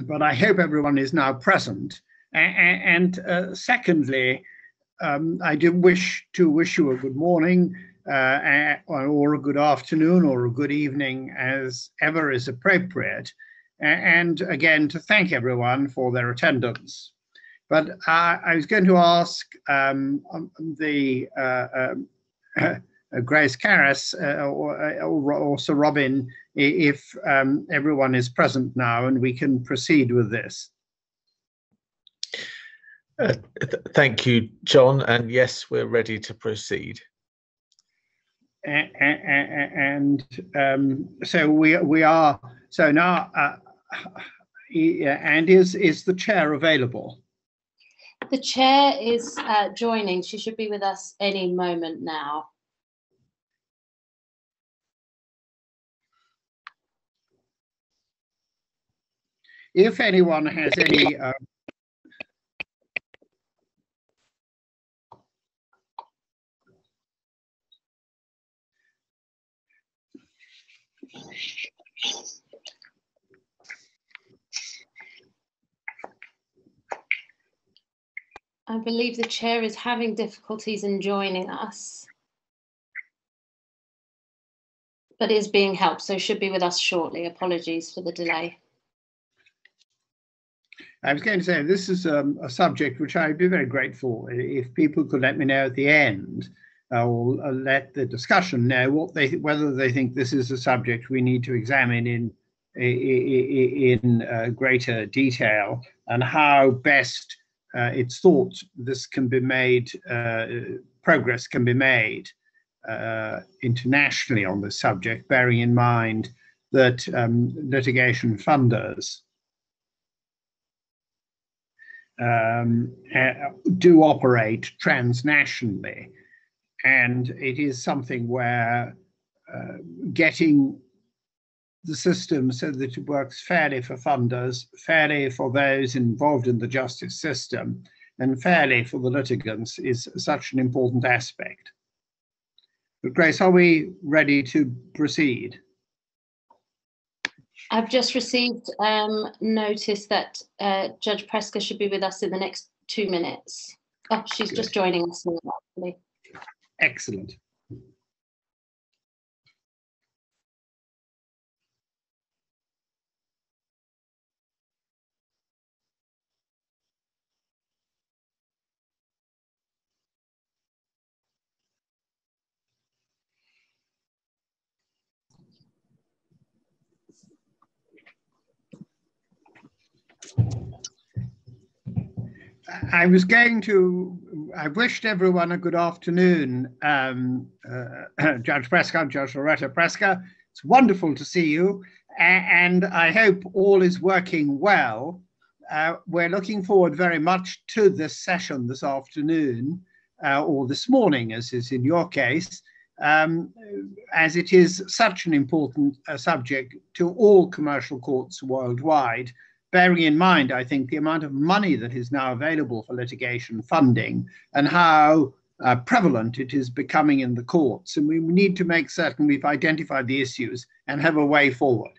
but I hope everyone is now present. And, uh, secondly, um, I do wish to wish you a good morning uh, or a good afternoon or a good evening as ever is appropriate. And again, to thank everyone for their attendance. But uh, I was going to ask um, um the uh, um, Grace Karras uh, or, uh, or, Sir Robin if um, everyone is present now and we can proceed with this. Uh, th thank you, John. And yes, we're ready to proceed. And, um, so we we are. So now, uh, and is is the chair available? The chair is uh, joining. She should be with us any moment now. If anyone has any uh, I believe the chair is having difficulties in joining us, but is being helped, so should be with us shortly. Apologies for the delay. I was going to say this is um, a subject which I'd be very grateful if people could let me know at the end uh, or uh, let the discussion know what they whether they think this is a subject we need to examine in in, uh, greater detail and how best uh, it's thought this can be made uh, progress can be made uh, internationally on this subject, bearing in mind that um, litigation funders um, do operate transnationally. And it is something where uh, getting the system so that it works fairly for funders, fairly for those involved in the justice system, and fairly for the litigants is such an important aspect. But Grace, are we ready to proceed? I've just received um, notice that uh, Judge Preska should be with us in the next two minutes. Oh, she's Good. just joining us now, actually. Excellent. I was going to, I wished everyone a good afternoon, um, uh, Judge Preska, Judge Loretta Preska. It's wonderful to see you, and I hope all is working well. Uh, we're looking forward very much to this session this afternoon, uh, or this morning, as is in your case, um, as it is such an important uh, subject to all commercial courts worldwide bearing in mind, I think, the amount of money that is now available for litigation funding and how uh, prevalent it is becoming in the courts. And we need to make certain we've identified the issues and have a way forward.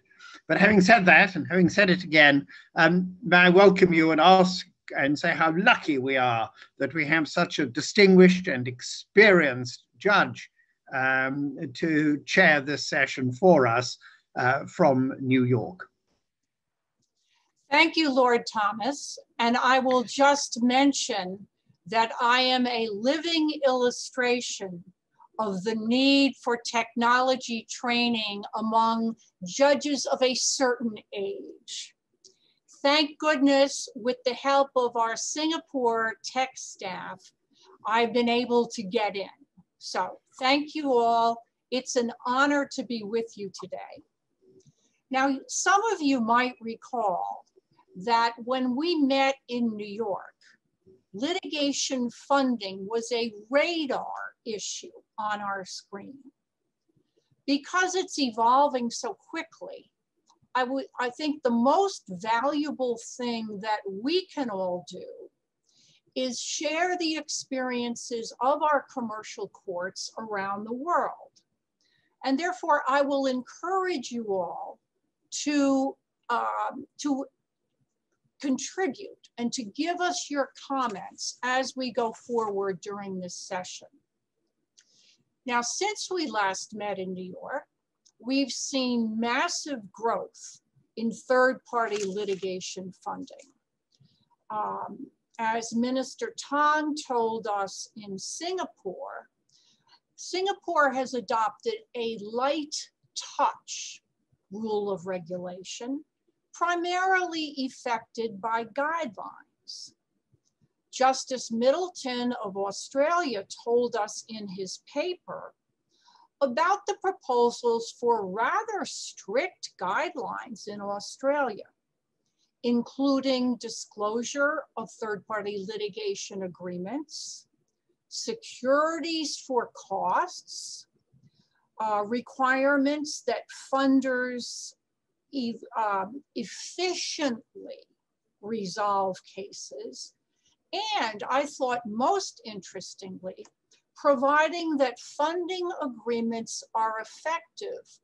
But having said that, and having said it again, um, may I welcome you and ask and say how lucky we are that we have such a distinguished and experienced judge um, to chair this session for us uh, from New York. Thank you, Lord Thomas. And I will just mention that I am a living illustration of the need for technology training among judges of a certain age. Thank goodness, with the help of our Singapore tech staff, I've been able to get in. So thank you all. It's an honor to be with you today. Now, some of you might recall that when we met in New York, litigation funding was a radar issue on our screen. Because it's evolving so quickly, I, would, I think the most valuable thing that we can all do is share the experiences of our commercial courts around the world. And therefore, I will encourage you all to, um, to contribute and to give us your comments as we go forward during this session. Now, since we last met in New York, we've seen massive growth in third-party litigation funding. Um, as Minister Tong told us in Singapore, Singapore has adopted a light touch rule of regulation, primarily affected by guidelines. Justice Middleton of Australia told us in his paper about the proposals for rather strict guidelines in Australia, including disclosure of third-party litigation agreements, securities for costs, uh, requirements that funders um, efficiently resolve cases, and I thought most interestingly, providing that funding agreements are effective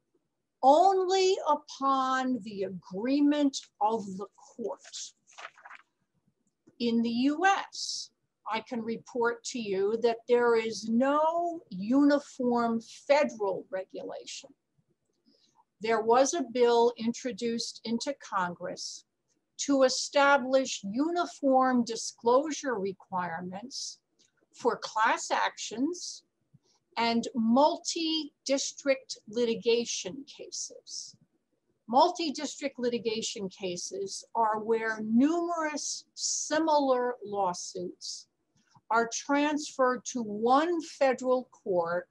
only upon the agreement of the court. In the US, I can report to you that there is no uniform federal regulation. There was a bill introduced into Congress to establish uniform disclosure requirements for class actions and multi-district litigation cases. Multi-district litigation cases are where numerous similar lawsuits are transferred to one federal court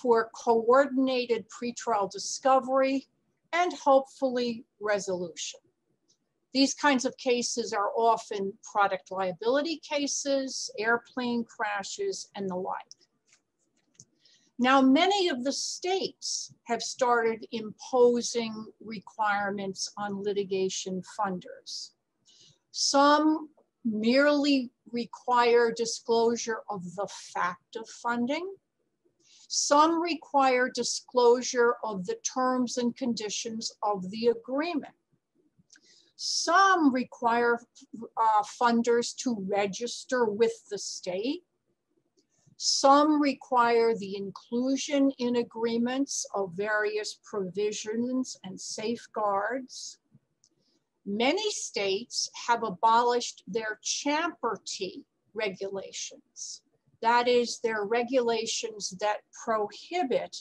for coordinated pretrial discovery and hopefully resolution. These kinds of cases are often product liability cases, airplane crashes, and the like. Now, many of the states have started imposing requirements on litigation funders. Some merely require disclosure of the fact of funding. Some require disclosure of the terms and conditions of the agreement. Some require uh, funders to register with the state. Some require the inclusion in agreements of various provisions and safeguards. Many states have abolished their champerty regulations. That is, their regulations that prohibit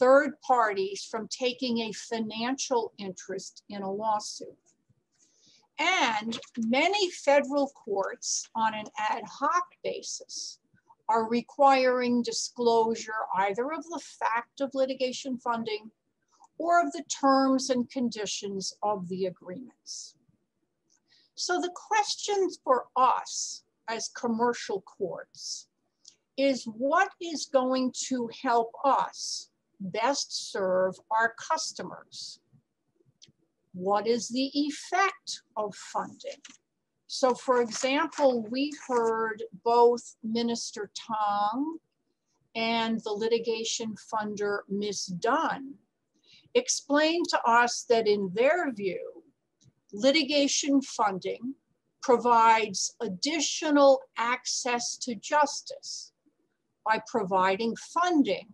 third parties from taking a financial interest in a lawsuit. And many federal courts on an ad hoc basis are requiring disclosure either of the fact of litigation funding or of the terms and conditions of the agreements. So the questions for us as commercial courts is what is going to help us best serve our customers? What is the effect of funding? So for example, we heard both Minister Tong and the litigation funder, Ms. Dunn, explain to us that in their view, litigation funding provides additional access to justice by providing funding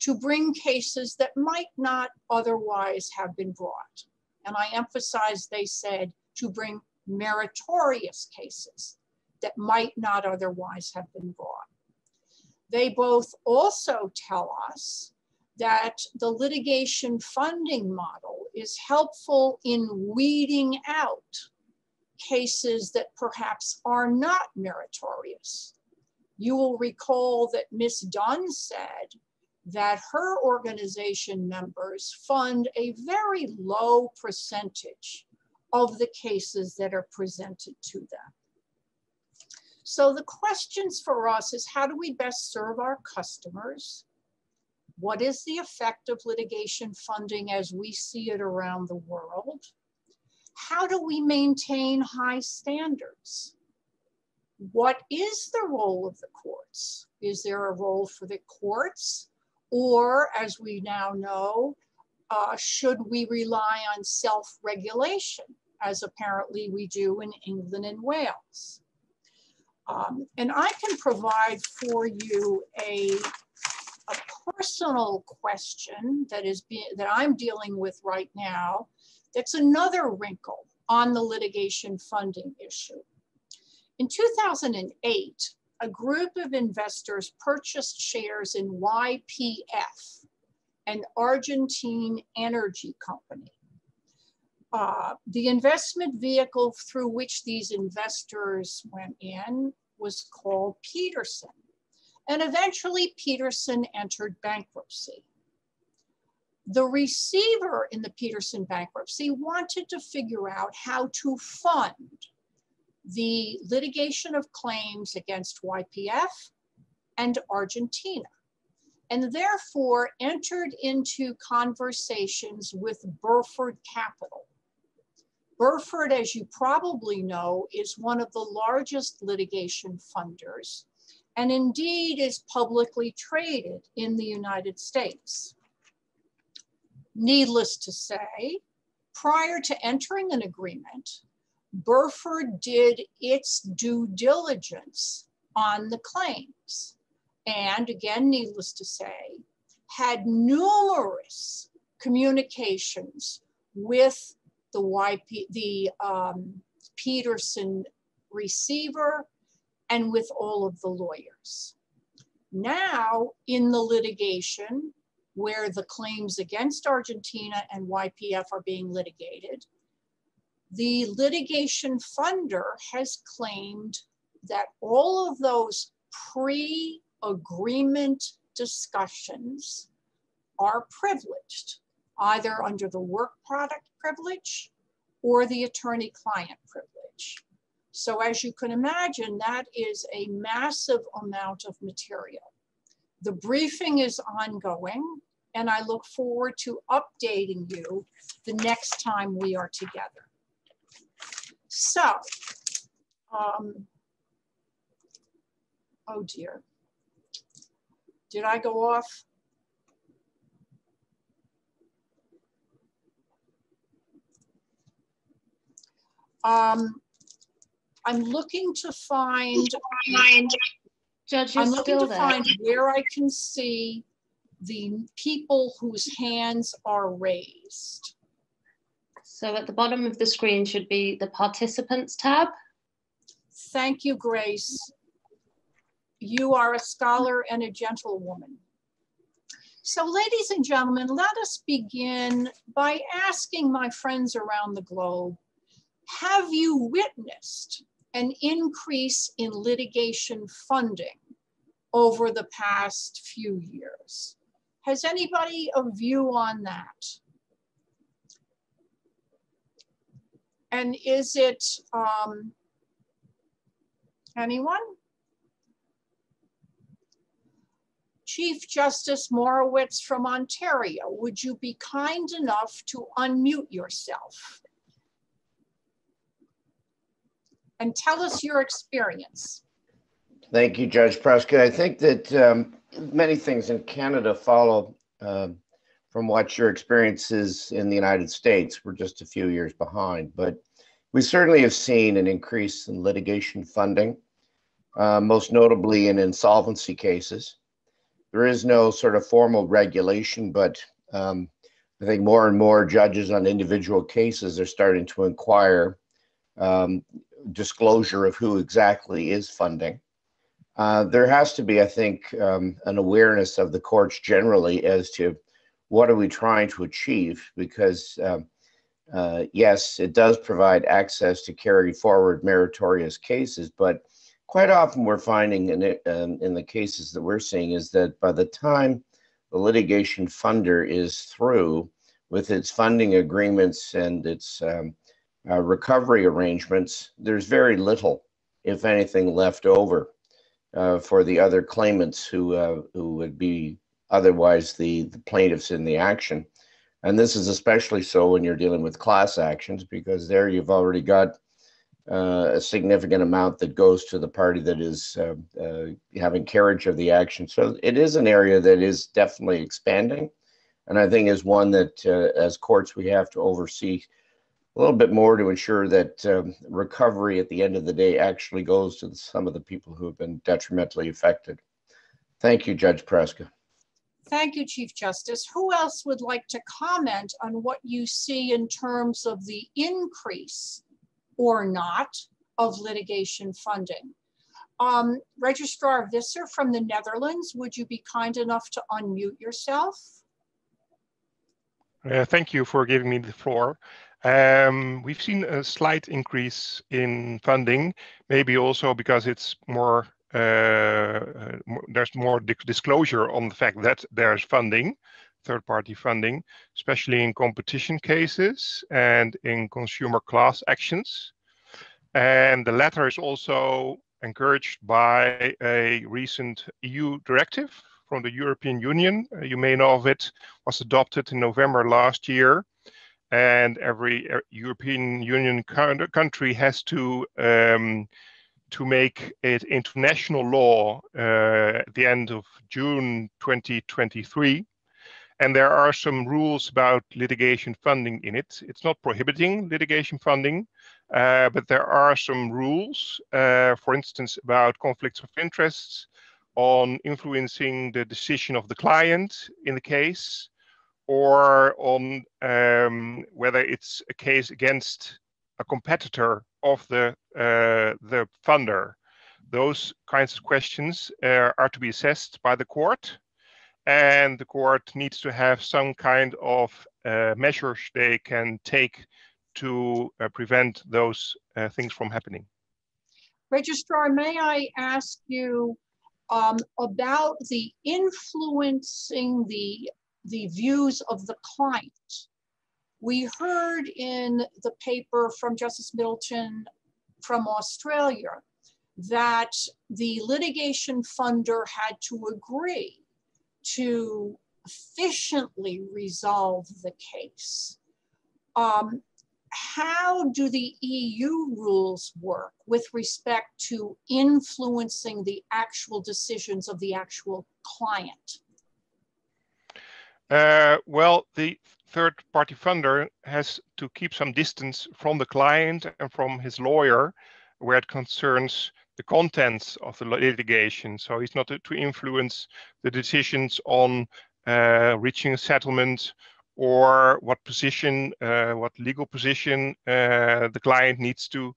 to bring cases that might not otherwise have been brought. And I emphasize they said to bring meritorious cases that might not otherwise have been brought. They both also tell us that the litigation funding model is helpful in weeding out cases that perhaps are not meritorious. You will recall that Ms. Dunn said that her organization members fund a very low percentage of the cases that are presented to them. So the questions for us is how do we best serve our customers? What is the effect of litigation funding as we see it around the world? How do we maintain high standards? What is the role of the courts? Is there a role for the courts or, as we now know, uh, should we rely on self-regulation as apparently we do in England and Wales. Um, and I can provide for you a, a personal question that is being that I'm dealing with right now. That's another wrinkle on the litigation funding issue. In 2008, a group of investors purchased shares in YPF, an Argentine energy company. Uh, the investment vehicle through which these investors went in was called Petersen. And eventually Petersen entered bankruptcy. The receiver in the Petersen bankruptcy wanted to figure out how to fund the litigation of claims against YPF and Argentina, and therefore entered into conversations with Burford Capital. Burford, as you probably know, is one of the largest litigation funders and indeed is publicly traded in the United States. Needless to say, prior to entering an agreement, Burford did its due diligence on the claims. And again, needless to say, had numerous communications with the YP, the um, Petersen receiver and with all of the lawyers. Now, in the litigation where the claims against Argentina and YPF are being litigated, the litigation funder has claimed that all of those pre-agreement discussions are privileged, either under the work product privilege or the attorney-client privilege. So as you can imagine, that is a massive amount of material. The briefing is ongoing, and I look forward to updating you the next time we are together. So, um, oh dear. Did I go off? Um, I'm looking to find, Judge, I'm looking to there. find where I can see the people whose hands are raised. So at the bottom of the screen should be the participants tab. Thank you, Grace. You are a scholar and a gentlewoman. So ladies and gentlemen, let us begin by asking my friends around the globe, have you witnessed an increase in litigation funding over the past few years? Has anybody a view on that? And is it um, anyone? Chief Justice Morawetz from Ontario, would you be kind enough to unmute yourself? And tell us your experience. Thank you, Judge Preska. I think that um, many things in Canada follow um from what your experiences in the United States. We're just a few years behind, but we certainly have seen an increase in litigation funding, uh, most notably in insolvency cases. There is no sort of formal regulation, but um, I think more and more judges on individual cases are starting to inquire um, disclosure of who exactly is funding. Uh, there has to be, I think, um, an awareness of the courts generally as to what are we trying to achieve, because um, uh, yes, it does provide access to carry forward meritorious cases, but quite often we're finding in, it, um, in the cases that we're seeing is that by the time the litigation funder is through with its funding agreements and its um, uh, recovery arrangements, there's very little, if anything, left over uh, for the other claimants who uh, who would be otherwise the, the plaintiffs in the action. And this is especially so when you're dealing with class actions because there you've already got uh, a significant amount that goes to the party that is uh, uh, having carriage of the action. So it is an area that is definitely expanding, and I think is one that uh, as courts we have to oversee a little bit more to ensure that um, recovery at the end of the day actually goes to some of the people who have been detrimentally affected. Thank you, Judge Preska. Thank you, Chief Justice. Who else would like to comment on what you see in terms of the increase or not of litigation funding? Um, Registrar Visser from the Netherlands, would you be kind enough to unmute yourself? Uh, thank you for giving me the floor. Um, we've seen a slight increase in funding, maybe also because it's more there's more disclosure on the fact that there's funding, third-party funding, especially in competition cases and in consumer class actions. And the latter is also encouraged by a recent EU directive from the European Union. Uh, you may know of it, was adopted in November last year and every European Union country has to um, to make it international law uh, at the end of June 2023. And there are some rules about litigation funding in it. It's not prohibiting litigation funding, uh, but there are some rules, uh, for instance, about conflicts of interests, on influencing the decision of the client in the case, or on um, whether it's a case against a competitor of the uh, the funder. Those kinds of questions uh, are to be assessed by the court, and the court needs to have some kind of uh, measures they can take to prevent those things from happening. Registrar, may I ask you um, about the influencing the the views of the client. We heard in the paper from Justice Middleton from Australia that the litigation funder had to agree to efficiently resolve the case. Um, how do the EU rules work with respect to influencing the actual decisions of the actual client? Uh, well, the third party funder has to keep some distance from the client and from his lawyer where it concerns the contents of the litigation. So he's not to influence the decisions on uh, reaching a settlement or what position, uh, what legal position uh, the client needs to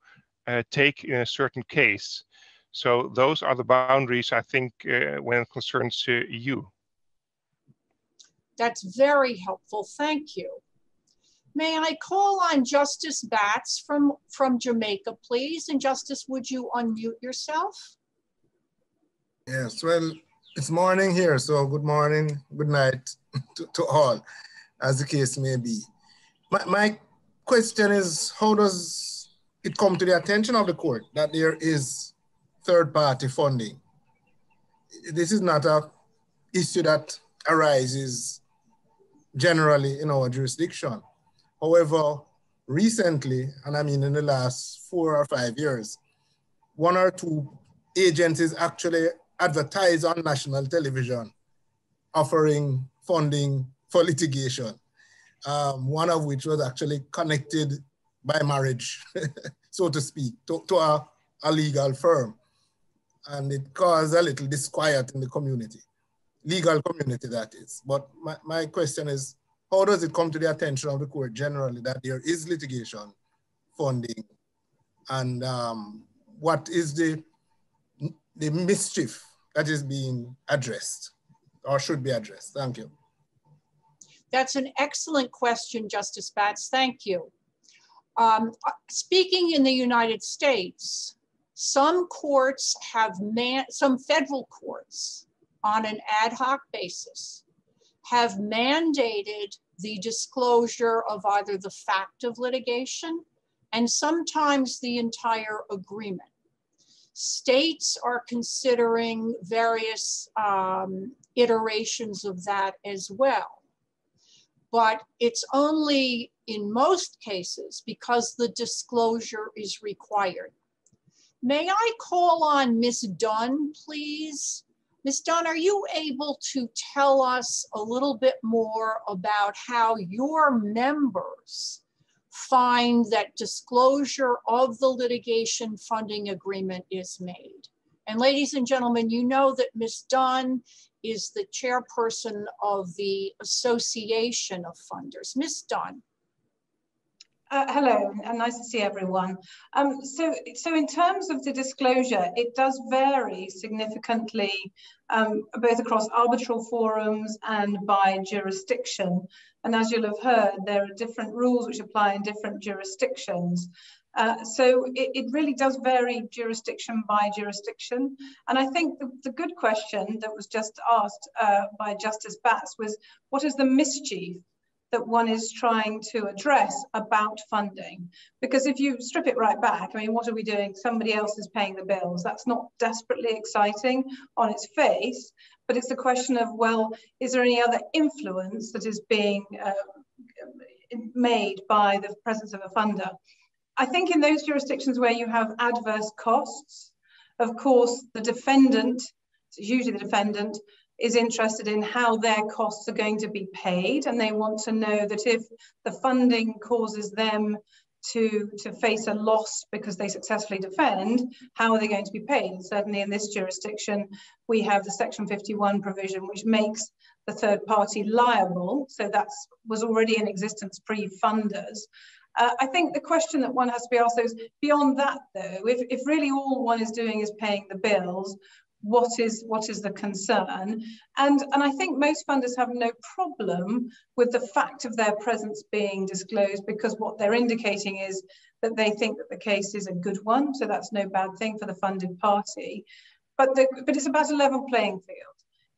uh, take in a certain case. So those are the boundaries, I think, uh, when it concerns EU. That's very helpful. Thank you. May I call on Justice Batts from, from Jamaica, please? And Justice, would you unmute yourself? Yes, well, it's morning here, so good morning, good night to, to all, as the case may be. My, my question is, how does it come to the attention of the court that there is third-party funding? This is not a issue that arises generally in our jurisdiction. However, recently, and I mean in the last four or five years, one or two agencies actually advertise on national television offering funding for litigation, um, one of which was actually connected by marriage, so to speak, to, to a, a legal firm. And it caused a little disquiet in the community legal community, that is. But my, my question is, how does it come to the attention of the court generally that there is litigation funding and um, what is the, the mischief that is being addressed or should be addressed? Thank you. That's an excellent question, Justice Batts. Thank you. Um, speaking in the United States, some courts have man, some federal courts on an ad hoc basis have mandated the disclosure of either the fact of litigation and sometimes the entire agreement. States are considering various um, iterations of that as well. But it's only in most cases because the disclosure is required. May I call on Ms. Dunn, please? Ms. Dunn, are you able to tell us a little bit more about how your members find that disclosure of the litigation funding agreement is made. And ladies and gentlemen, you know that Ms. Dunn is the chairperson of the Association of Funders. Ms. Dunn. Uh, hello, and nice to see everyone. Um, so, so in terms of the disclosure, it does vary significantly, um, both across arbitral forums and by jurisdiction. And as you'll have heard, there are different rules which apply in different jurisdictions. Uh, so it, it, really does vary jurisdiction by jurisdiction. And I think the, the good question that was just asked uh, by Justice Batts was, what is the mischief that one is trying to address about funding. Because if you strip it right back, I mean, what are we doing? Somebody else is paying the bills. That's not desperately exciting on its face, but it's a question of, well, is there any other influence that is being uh, made by the presence of a funder? I think in those jurisdictions where you have adverse costs, of course, the defendant, it's usually the defendant, is interested in how their costs are going to be paid and they want to know that if the funding causes them to, to face a loss because they successfully defend, how are they going to be paid? Certainly in this jurisdiction, we have the Section 51 provision, which makes the third party liable. So that was already in existence pre-funders. Uh, I think the question that one has to be asked is beyond that, though, if, if really all one is doing is paying the bills, what is what is the concern? And and i think most funders have no problem with the fact of their presence being disclosed because what they're indicating is that they think that the case is a good one so that's no bad thing for the funded party. But the, but it's about a level playing field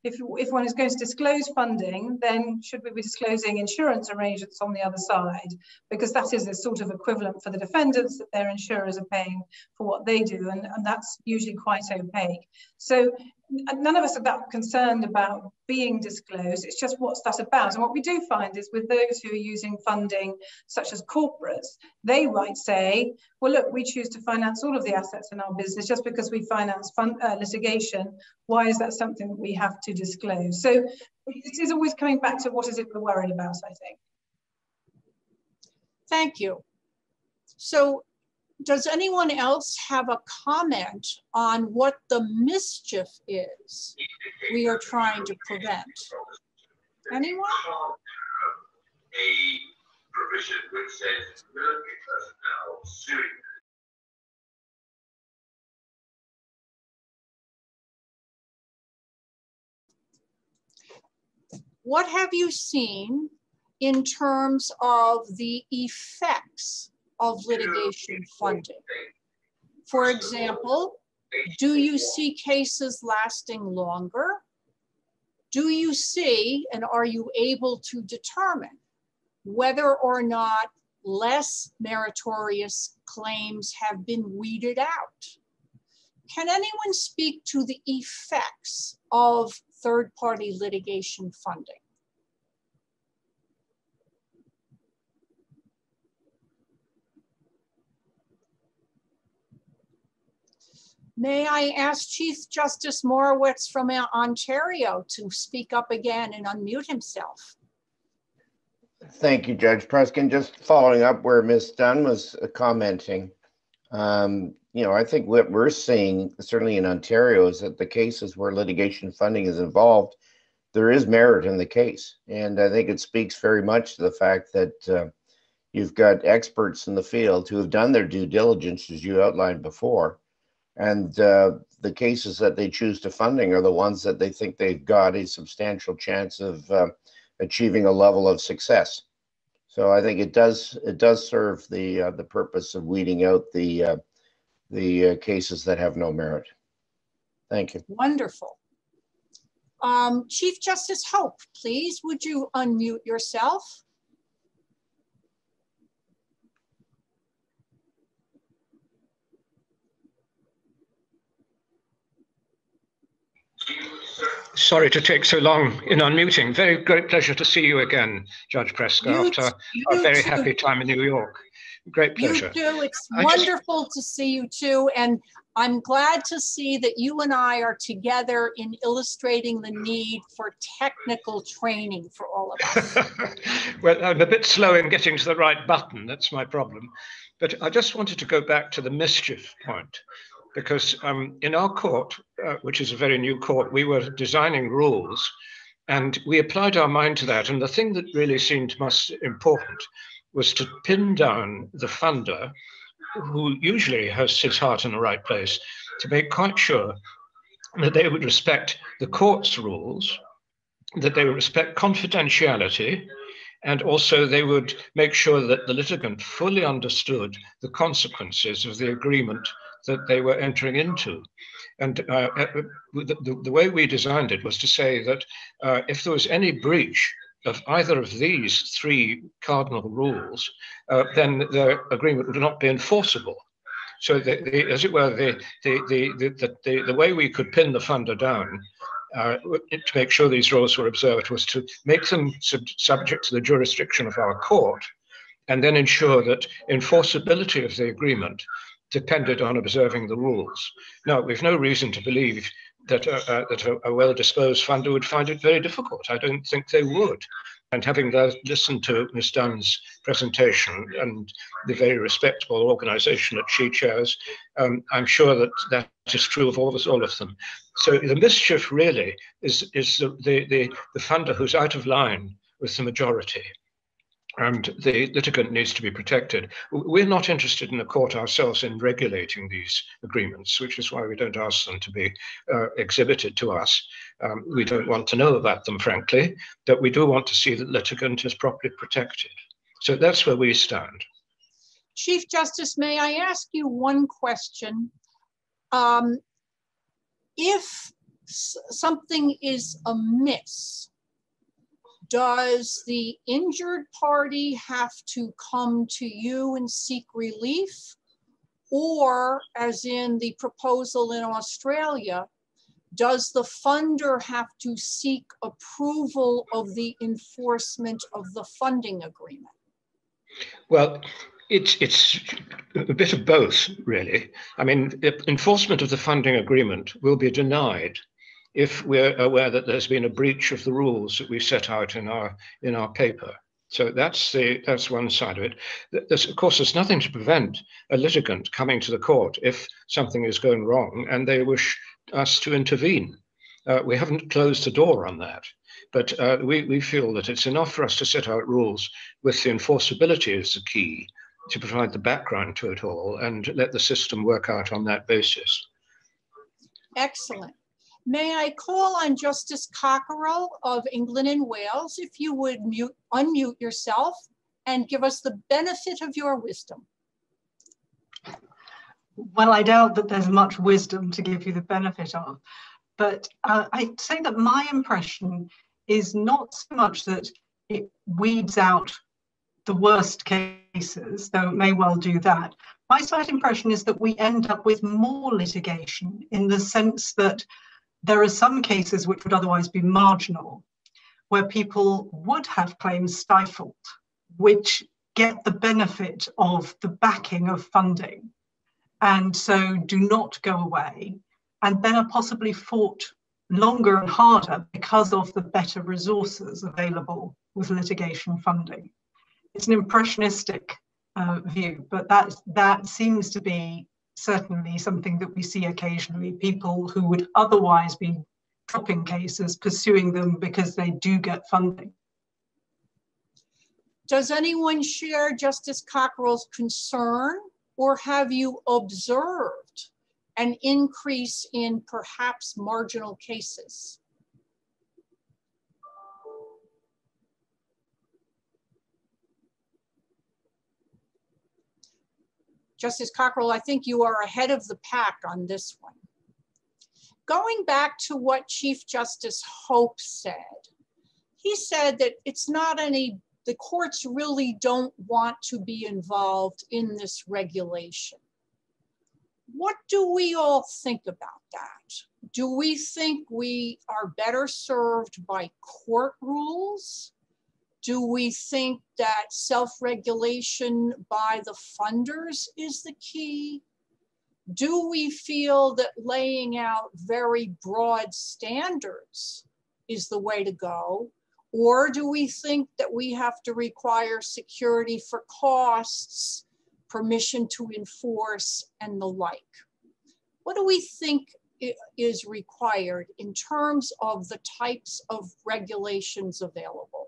if, if one is going to disclose funding, then should we be disclosing insurance arrangements on the other side? Because that is a sort of equivalent for the defendants that their insurers are paying for what they do, and, and that's usually quite opaque. So none of us are that concerned about being disclosed. It's just what's that about. And what we do find is with those who are using funding, such as corporates, they might say, well, look, we choose to finance all of the assets in our business just because we finance fund, uh, litigation. Why is that something that we have to disclose? So it is always coming back to what is it we're worried about, I think. Thank you. So does anyone else have a comment on what the mischief is we are trying to prevent? Anyone? A provision which says military personnel suing What have you seen in terms of the effects of litigation funding. For example, do you see cases lasting longer? Do you see and are you able to determine whether or not less meritorious claims have been weeded out? Can anyone speak to the effects of third party litigation funding? May I ask Chief Justice Morawetz from Ontario to speak up again and unmute himself? Thank you, Judge Preska. Just following up where Ms. Dunn was commenting, um, you know, I think what we're seeing, certainly in Ontario, is that the cases where litigation funding is involved, there is merit in the case. And I think it speaks very much to the fact that uh, you've got experts in the field who have done their due diligence, as you outlined before, and uh, the cases that they choose to funding are the ones that they think they've got a substantial chance of uh, achieving a level of success. So I think it does it does serve the uh, the purpose of weeding out the uh, the uh, cases that have no merit. Thank you. Wonderful. Um, Chief Justice Hope, please, would you unmute yourself? Sorry to take so long in unmuting. Very great pleasure to see you again, Judge you after a very too. happy time in New York. Great pleasure. You too. It's I wonderful just... to see you too. And I'm glad to see that you and I are together in illustrating the need for technical training for all of us. well, I'm a bit slow in getting to the right button. That's my problem. But I just wanted to go back to the mischief point because um, in our court, uh, which is a very new court, we were designing rules and we applied our mind to that. And the thing that really seemed most important was to pin down the funder who usually has his heart in the right place, to make quite sure that they would respect the court's rules, that they would respect confidentiality, and also they would make sure that the litigant fully understood the consequences of the agreement that they were entering into. And uh, uh the, the, way we designed it was to say that uh, if there was any breach of either of these three cardinal rules, uh, then the agreement would not be enforceable. So, the, the, as it were, the, the, the, the, way we could pin the funder down uh, to make sure these rules were observed was to make them sub subject to the jurisdiction of our court and then ensure that enforceability of the agreement depended on observing the rules. Now, we've no reason to believe that, uh, that a, a well-disposed funder would find it very difficult. I don't think they would. And having listened to Ms. Dunn's presentation and the very respectable organization that she chairs, um, I'm sure that that is true of all of us, all of them. So the mischief really is, is the, the, the funder who's out of line with the majority and the litigant needs to be protected. We're not interested in the court ourselves in regulating these agreements, which is why we don't ask them to be uh, exhibited to us. Um, we don't want to know about them, frankly, but we do want to see that litigant is properly protected. So that's where we stand. Chief Justice, may I ask you one question? Um, if something is amiss does the injured party have to come to you and seek relief? Or, as in the proposal in Australia, does the funder have to seek approval of the enforcement of the funding agreement? Well, it's it's a bit of both, really. I mean, enforcement of the funding agreement will be denied if we're aware that there's been a breach of the rules that we set out in our in our paper. So that's the that's one side of it. There's, of course, there's nothing to prevent a litigant coming to the court if something is going wrong and they wish us to intervene. Uh, we haven't closed the door on that, but uh, we, we feel that it's enough for us to set out rules with the enforceability as the key to provide the background to it all and let the system work out on that basis. Excellent. May I call on Justice Cockerill of England and Wales if you would mute, unmute yourself and give us the benefit of your wisdom. Well, I doubt that there's much wisdom to give you the benefit of, but uh, I'd say that my impression is not so much that it weeds out the worst cases, though it may well do that. My slight impression is that we end up with more litigation in the sense that there are some cases which would otherwise be marginal, where people would have claims stifled, which get the benefit of the backing of funding, and so do not go away, and then are possibly fought longer and harder because of the better resources available with litigation funding. It's an impressionistic uh, view, but that, that seems to be certainly something that we see occasionally people who would otherwise be dropping cases pursuing them because they do get funding. Does anyone share Justice Cockerill's concern or have you observed an increase in perhaps marginal cases? Justice Cockerill, I think you are ahead of the pack on this one. Going back to what Chief Justice Hope said, he said that it's not any, the courts really don't want to be involved in this regulation. What do we all think about that? Do we think we are better served by court rules? Do we think that self-regulation by the funders is the key? do we feel that laying out very broad standards is the way to go? Or do we think that we have to require security for costs, permission to enforce, and the like? What do we think is required in terms of the types of regulations available?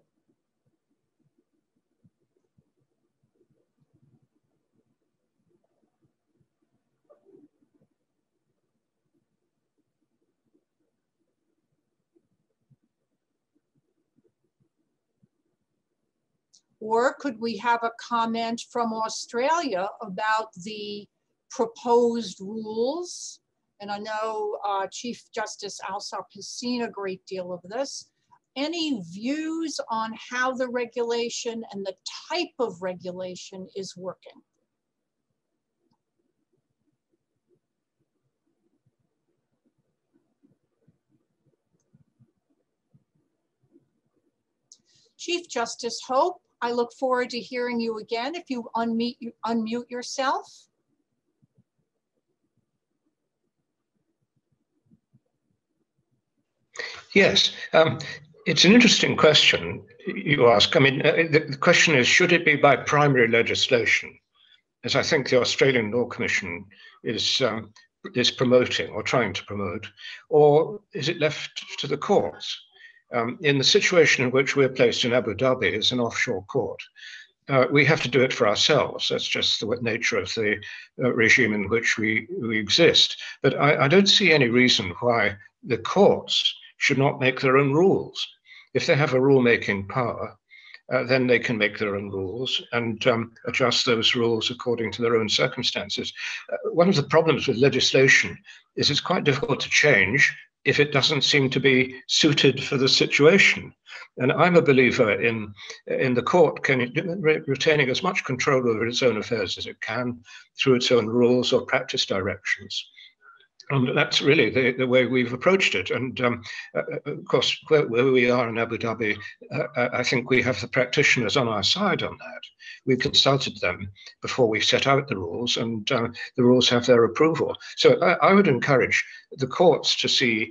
Or could we have a comment from Australia about the proposed rules? And I know uh, Chief Justice Alsop has seen a great deal of this. Any views on how the regulation and the type of regulation is working? Chief Justice Hope, I look forward to hearing you again. If you unmute, unmute yourself. Yes, um, it's an interesting question you ask. I mean, uh, the, the, question is should it be by primary legislation, as I think the Australian Law Commission is, um, is promoting or trying to promote, or is it left to the courts? Um, in the situation in which we're placed in Abu Dhabi as an offshore court, uh, we have to do it for ourselves. That's just the nature of the uh, regime in which we, we exist. But I, I, don't see any reason why the courts should not make their own rules. If they have a rule-making power, uh, then they can make their own rules and um, adjust those rules according to their own circumstances. Uh, one of the problems with legislation is it's quite difficult to change if it doesn't seem to be suited for the situation. And I'm a believer in, in the court can, retaining as much control over its own affairs as it can through its own rules or practice directions. And that's really the, the way we've approached it. And um, uh, uh of course, where, where, we are in Abu Dhabi, uh, uh, I think we have the practitioners on our side on that. We consulted them before we set out the rules, and uh, the rules have their approval. So I, I would encourage the courts to see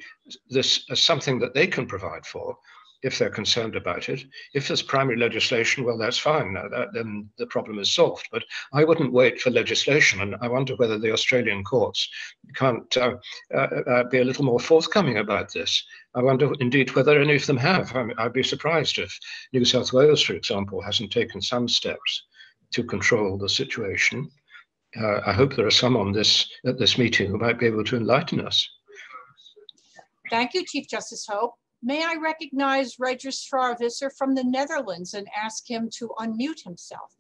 this as something that they can provide for if they're concerned about it. If there's primary legislation, well, that's fine. That, then the problem is solved. But I wouldn't wait for legislation. And I wonder whether the Australian courts can't uh, uh, uh, be a little more forthcoming about this. I wonder indeed whether any of them have. I mean, I'd be surprised if New South Wales, for example, hasn't taken some steps to control the situation. Uh, I hope there are some on this at this meeting who might be able to enlighten us. Thank you, Chief Justice Hope. May I recognize Registrar Visser from the Netherlands and ask him to unmute himself?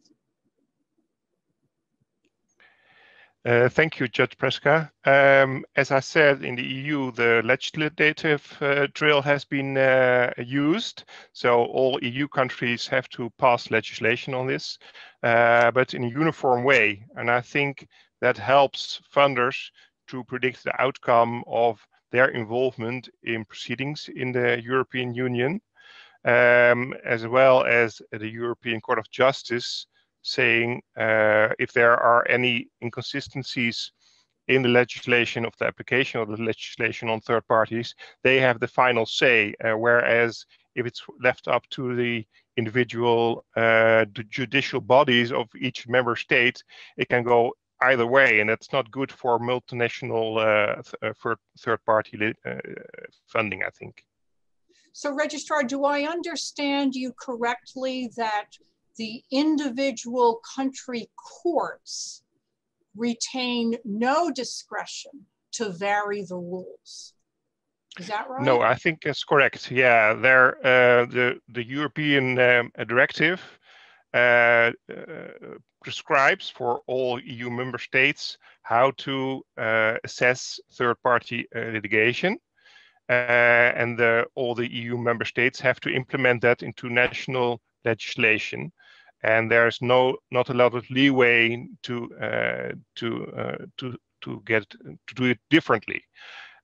Uh, thank you, Judge Preska. Um, as I said, in the EU, the legislative uh, drill has been uh, used. So all EU countries have to pass legislation on this, uh, but in a uniform way. And I think that helps funders to predict the outcome of their involvement in proceedings in the European Union, um, as well as the European Court of Justice saying uh, if there are any inconsistencies in the legislation of the application of the legislation on third parties, they have the final say. Uh, whereas if it's left up to the individual uh, the judicial bodies of each member state, it can go either way, and that's not good for multinational uh, th uh, third-party uh, funding, I think. So, Registrar, do I understand you correctly that the individual country courts retain no discretion to vary the rules? Is that right? No, I think that's correct. Yeah, there, uh, the the European um, directive uh, uh, prescribes for all EU member states how to uh, assess third-party litigation. and the, all the EU member states have to implement that into national legislation and there's no not a lot of leeway to uh, to uh, to to get to do it differently.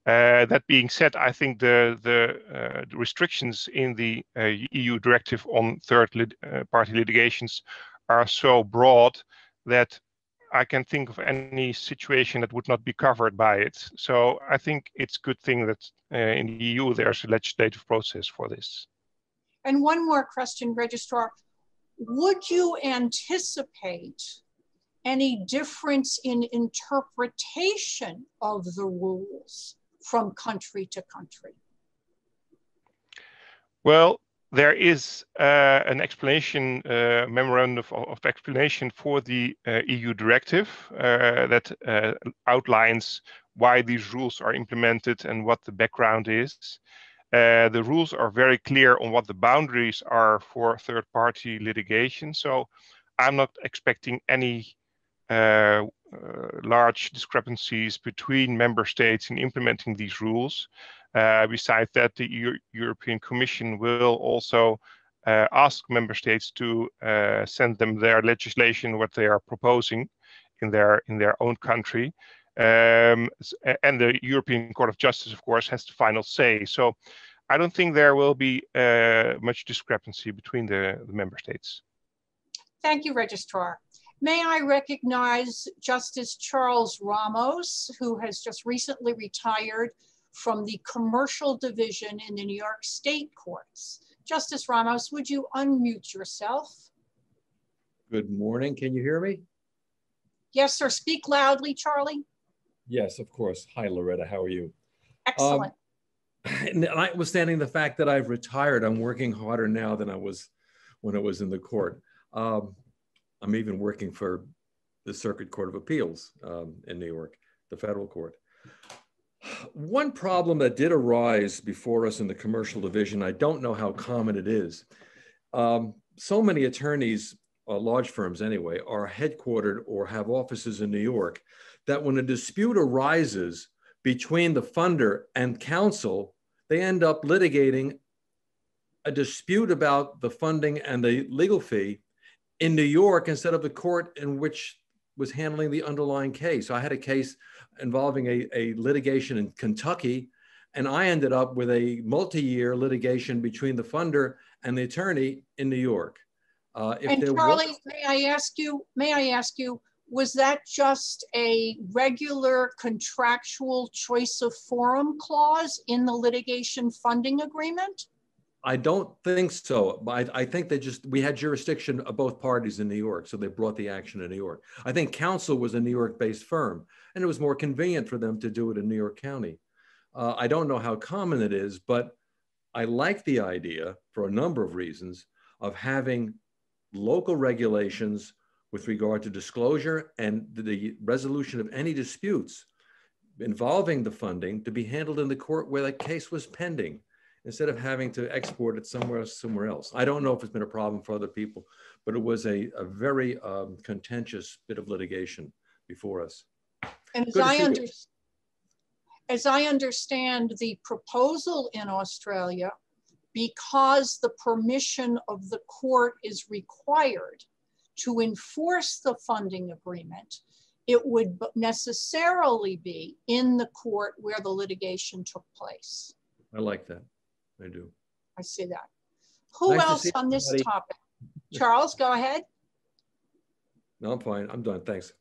Uh, that being said, I think the the, the restrictions in the EU directive on third lit party litigations are so broad that I can think of any situation that would not be covered by it. So I think it's good thing that uh, in the EU there's a legislative process for this. And one more question, Registrar. Would you anticipate any difference in interpretation of the rules from country to country? Well, there is uh, an explanation, uh, memorandum of, of, explanation for the uh, EU directive uh, that uh, outlines why these rules are implemented and what the background is. Uh, the rules are very clear on what the boundaries are for third-party litigation. So I'm not expecting any large discrepancies between member states in implementing these rules. Uh, besides that, the Euro European Commission will also uh, ask member states to uh, send them their legislation, what they are proposing in their in their own country. Um, and the European Court of Justice, of course, has the final say. So I don't think there will be uh, much discrepancy between the, the member states. Thank you, Registrar. May I recognize Justice Charles Ramos, who has just recently retired from the Commercial Division in the New York State Courts. Justice Ramos, would you unmute yourself? Good morning. Can you hear me? Yes, sir. Speak loudly, Charlie. Yes, of course. Hi, Loretta. How are you? Excellent. Um, notwithstanding the fact that I've retired, I'm working harder now than I was when I was in the court. Um, I'm even working for the Circuit Court of Appeals um, in New York, the federal court. One problem that did arise before us in the commercial division, I don't know how common it is. Um, so many attorneys, uh, large firms anyway, are headquartered or have offices in New York that when a dispute arises between the funder and counsel, they end up litigating a dispute about the funding and the legal fee in New York instead of the court in which was handling the underlying case. So I had a case involving a, a litigation in Kentucky, and I ended up with a multi-year litigation between the funder and the attorney in New York. Uh, and Charlie, was, may I ask you? May I ask you? Was that just a regular contractual choice of forum clause in the litigation funding agreement? I don't think so. I, I think they just, we had jurisdiction of both parties in New York, so they brought the action in New York. I think counsel was a New York based firm, and it was more convenient for them to do it in New York County. Uh, I don't know how common it is, but I like the idea for a number of reasons of having local regulations with regard to disclosure and the resolution of any disputes involving the funding to be handled in the court where the case was pending instead of having to export it somewhere somewhere else. I don't know if it's been a problem for other people, but it was a, a very um, contentious bit of litigation before us. And as I, under, as I understand the proposal in Australia, because the permission of the court is required to enforce the funding agreement, it would necessarily be in the court where the litigation took place. I like that. I do. I see that. Who nice else on this topic? Charles, go ahead. No, I'm fine. I'm done. Thanks.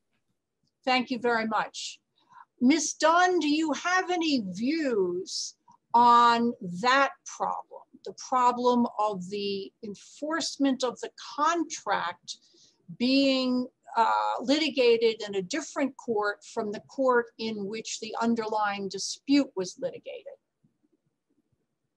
Thank you very much. Ms. Dunn, do you have any views on that problem, the problem of the enforcement of the contract being uh, litigated in a different court from the court in which the underlying dispute was litigated?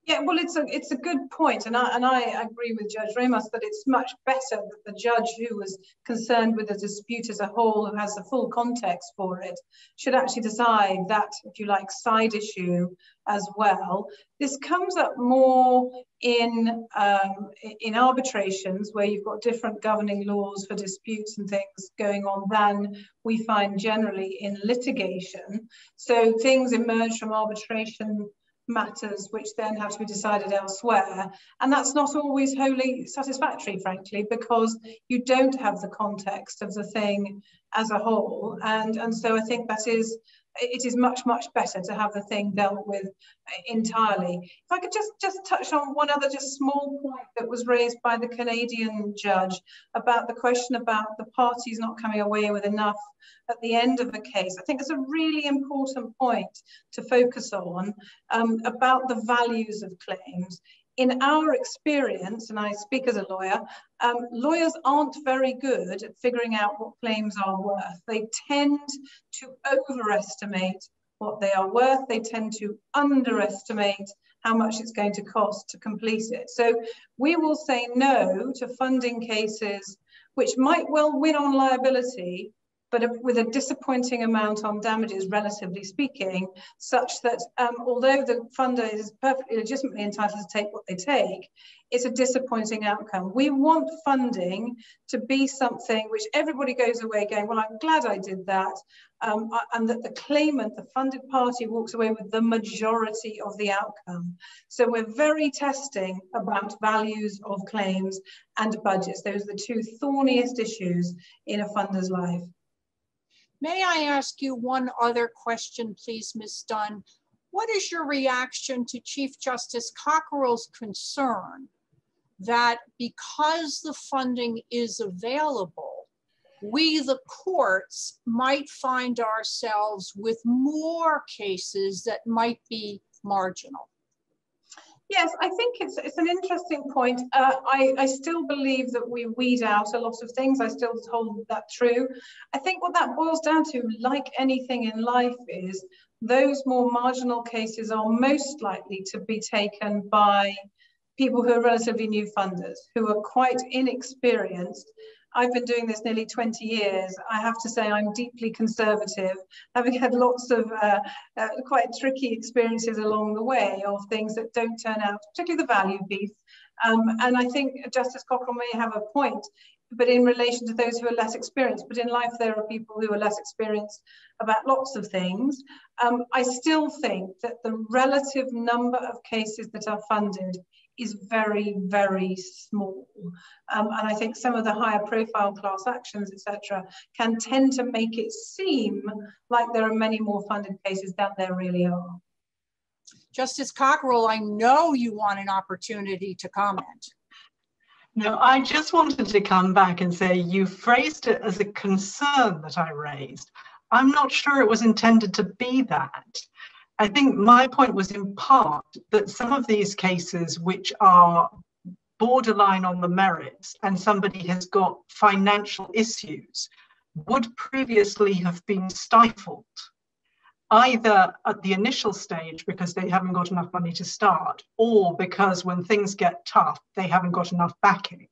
Yeah, well, it's a it's a good point, and I and I agree with Judge Ramos that it's much better that the judge who was concerned with the dispute as a whole, who has the full context for it, should actually decide that, if you like, side issue as well. This comes up more in um, in arbitrations where you've got different governing laws for disputes and things going on than we find generally in litigation. So things emerge from arbitration matters which then have to be decided elsewhere. And that's not always wholly satisfactory, frankly, because you don't have the context of the thing as a whole. And, and so I think that is it is much, much better to have the thing dealt with entirely. If I could just, just touch on one other just small point that was raised by the Canadian judge about the question about the parties not coming away with enough at the end of a case. I think it's a really important point to focus on um, about the values of claims in our experience, and I speak as a lawyer, um, lawyers aren't very good at figuring out what claims are worth. They tend to overestimate what they are worth. They tend to underestimate how much it's going to cost to complete it. So we will say no to funding cases which might well win on liability, but with a disappointing amount on damages, relatively speaking, such that um, although the funder is perfectly legitimately entitled to take what they take, it's a disappointing outcome. We want funding to be something which everybody goes away going, well, I'm glad I did that, um, and that the claimant, the funded party, walks away with the majority of the outcome. So we're very testing about values of claims and budgets. Those are the two thorniest issues in a funder's life. May I ask you one other question, please, Ms. Dunn? What is your reaction to Chief Justice Cockerill's concern that because the funding is available, we, the courts, might find ourselves with more cases that might be marginal? Yes, I think it's it's an interesting point. Uh, I, I still believe that we weed out a lot of things. I still hold that true. I think what that boils down to, like anything in life, is those more marginal cases are most likely to be taken by people who are relatively new funders, who are quite inexperienced I've been doing this nearly 20 years. I have to say I'm deeply conservative, having had lots of uh, uh, quite tricky experiences along the way of things that don't turn out, particularly the value piece. Um, and I think Justice Cockerill may have a point, but in relation to those who are less experienced. But in life, there are people who are less experienced about lots of things. Um, I still think that the relative number of cases that are funded is very, very small. Um, and I think some of the higher profile class actions, etc., can tend to make it seem like there are many more funded cases than there really are. Justice Cockerill, I know you want an opportunity to comment. No, I just wanted to come back and say you phrased it as a concern that I raised. I'm not sure it was intended to be that. I think my point was in part that some of these cases, which are borderline on the merits, and somebody has got financial issues, would previously have been stifled, either at the initial stage because they haven't got enough money to start, or because when things get tough, they haven't got enough backing.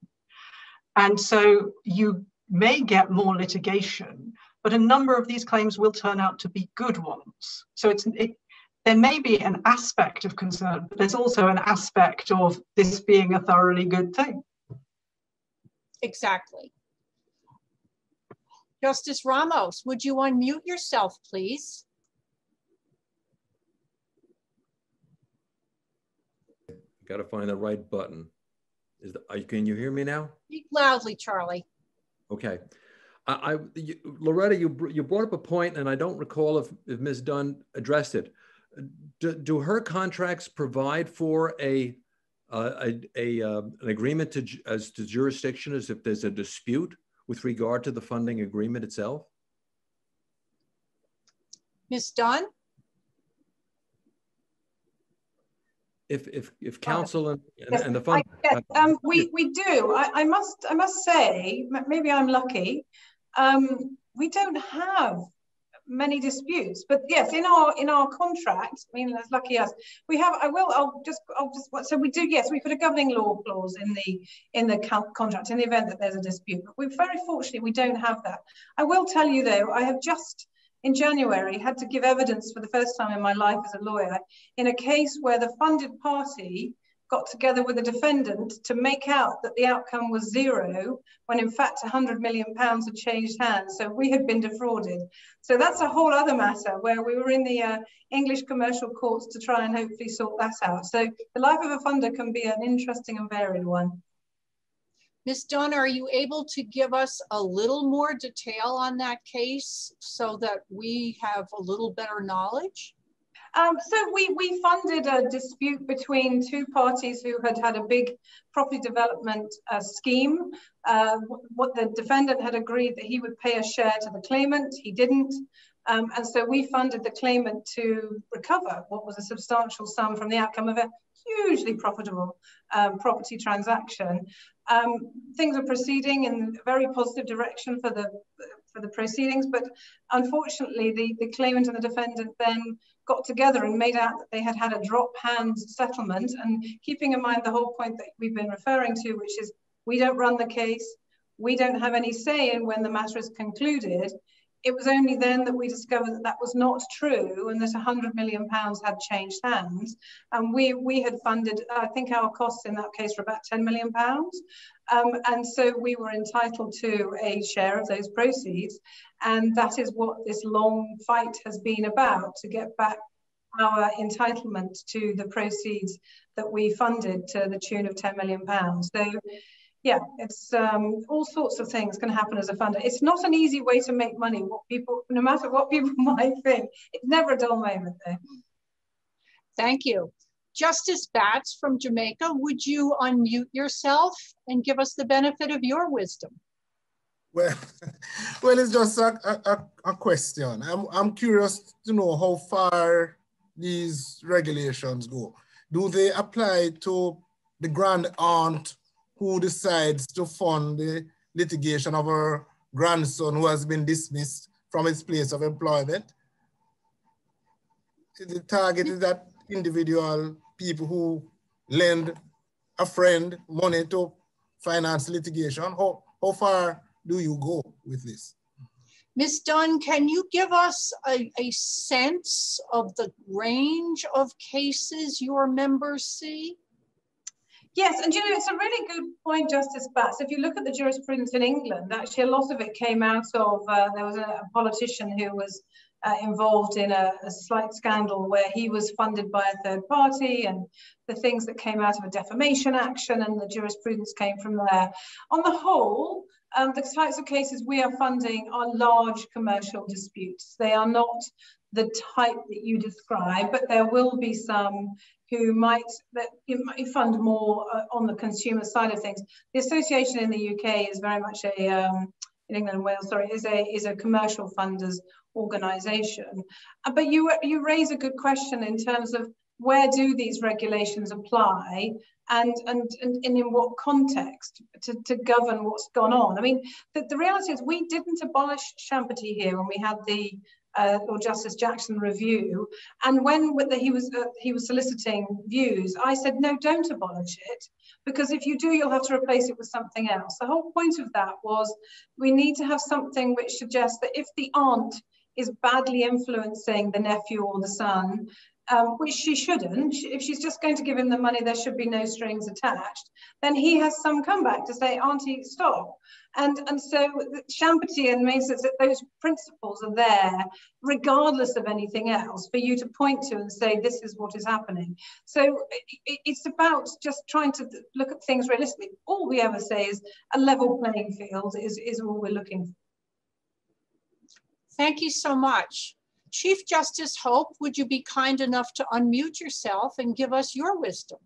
And so you may get more litigation, but a number of these claims will turn out to be good ones. So it's it, there may be an aspect of concern, but there's also an aspect of this being a thoroughly good thing. Exactly. Justice Ramos, would you unmute yourself, please? Got to find the right button. Is the, can you hear me now? Speak loudly, Charlie. Okay. I, I you, Loretta, you you brought up a point, and I don't recall if, if Ms. Dunn addressed it do, do her contracts provide for a uh, a, a uh, an agreement to as to jurisdiction as if there's a dispute with regard to the funding agreement itself? Ms. Dunn? If if if council and, and, yes, and the fund I, um, we we do. I, I must I must say maybe I'm lucky. Um, we don't have many disputes. But yes, in our in our contract, I mean, that's lucky us. We have. I will. I'll just. I'll just. So we do. Yes, we put a governing law clause in the in the contract in the event that there's a dispute. But we're very fortunate we don't have that. I will tell you though, I have just in January had to give evidence for the first time in my life as a lawyer in a case where the funded party got together with a defendant to make out that the outcome was zero, when in fact 100 million pounds had changed hands. So we had been defrauded. So that's a whole other matter where we were in the uh, English commercial courts to try and hopefully sort that out. So the life of a funder can be an interesting and varied one. Ms. Dunn, are you able to give us a little more detail on that case so that we have a little better knowledge? Um, so we, we funded a dispute between two parties who had had a big property development uh, scheme. Uh, what the defendant had agreed that he would pay a share to the claimant, he didn't. Um, and so we funded the claimant to recover what was a substantial sum from the outcome of a hugely profitable um, property transaction. Um, things are proceeding in a very positive direction for the for the proceedings, but unfortunately, the, the claimant and the defendant then got together and made out that they had had a drop hand settlement. And keeping in mind the whole point that we've been referring to, which is we don't run the case, we don't have any say in when the matter is concluded it was only then that we discovered that that was not true and that 100 million pounds had changed hands. And we, we had funded, I think our costs in that case were about 10 million pounds. Um, and so we were entitled to a share of those proceeds. And that is what this long fight has been about to get back our entitlement to the proceeds that we funded to the tune of 10 million pounds. So yeah, it's um, all sorts of things can happen as a funder. It's not an easy way to make money. What people, no matter what people might think, it's never a dull moment there. Thank you. Justice Batts from Jamaica, would you unmute yourself and give us the benefit of your wisdom? Well, well, it's just a, a, a question. I'm, I'm curious to know how far these regulations go. Do they apply to the grand aunt who decides to fund the litigation of her grandson who has been dismissed from his place of employment. The target is that individual people who lend a friend money to finance litigation. How, how far do you go with this? Ms. Dunn, can you give us a, a sense of the range of cases your members see? Yes, and you know, it's a really good point, Justice Batts. If you look at the jurisprudence in England, actually a lot of it came out of, uh, there was a, a, politician who was uh, involved in a, a, slight scandal where he was funded by a third party and the things that came out of a defamation action and the jurisprudence came from there. On the whole, um, the types of cases we are funding are large commercial disputes. They are not the type that you describe, but there will be some who might, that might fund more uh, on the consumer side of things. The association in the UK is very much a, um, in England and Wales, sorry, is a, is a commercial funders organisation. Uh, but you, you raise a good question in terms of where do these regulations apply and, and, and, in what context to, to govern what's gone on. I mean, the, the reality is we didn't abolish champerty here when we had the uh, Lord Justice Jackson review. And when he was uh, he was soliciting views, I said, no, don't abolish it, because if you do, you'll have to replace it with something else. The whole point of that was we need to have something which suggests that if the aunt is badly influencing the nephew or the son, um, which she shouldn't, if she's just going to give him the money, there should be no strings attached, then he has some comeback to say, Auntie, stop. And, and so champerty and Masons, that those principles are there, regardless of anything else, for you to point to and say, this is what is happening. So it, it's about just trying to look at things realistically. All we ever say is a level playing field is, is all we're looking for. Thank you so much. Chief Justice Hope, would you be kind enough to unmute yourself and give us your wisdom?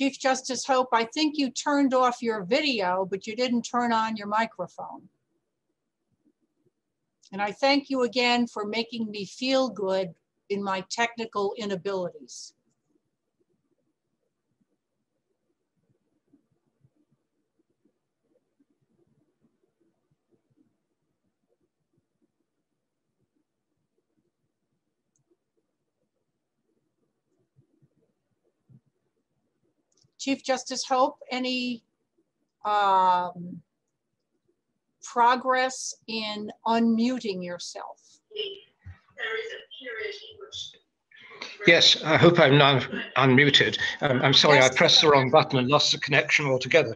Chief Justice Hope, I think you turned off your video, but you didn't turn on your microphone. And I thank you again for making me feel good in my technical inabilities. Chief Justice Hope, any um, progress in unmuting yourself? Yes, I hope I'm now unmuted. Um, I'm sorry, Yes. I pressed the wrong button and lost the connection altogether.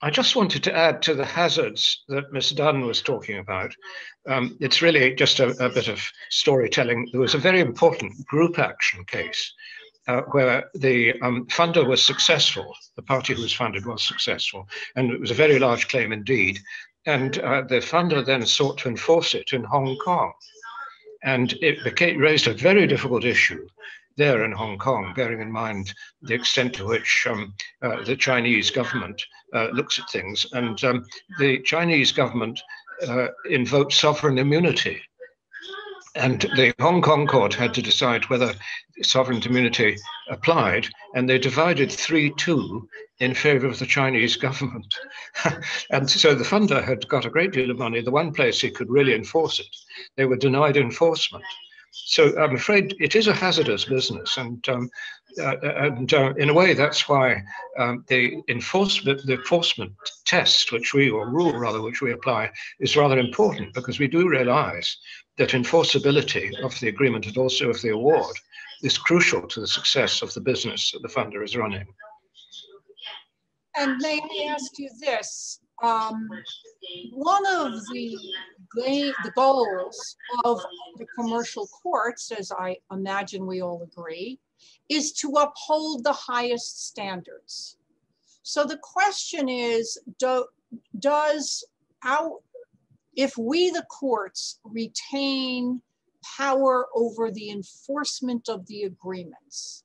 I just wanted to add to the hazards that Ms. Dunn was talking about. Um, it's really just a, a bit of storytelling. There was a very important group action case uh, where the um, funder was successful. The party who was funded was successful, and it was a very large claim indeed. And uh, the funder then sought to enforce it in Hong Kong. And it became, raised a very difficult issue there in Hong Kong, bearing in mind the extent to which um, uh, the Chinese government uh, looks at things. And um, the Chinese government uh, invoked sovereign immunity. And the Hong Kong court had to decide whether sovereign immunity applied, and they divided 3 2 in favor of the Chinese government. and so the funder had got a great deal of money. The one place he could really enforce it, they were denied enforcement. So I'm afraid it is a hazardous business, and um, uh, and uh, in a way that's why um, the enforcement the enforcement test, which we or rule rather, which we apply, is rather important because we do realise that enforceability of the agreement and also of the award is crucial to the success of the business that the funder is running. And may I ask you this? Um, one of the, the goals of the commercial courts, as I imagine we all agree, is to uphold the highest standards. So the question is, do, does our, if we, the courts, retain power over the enforcement of the agreements,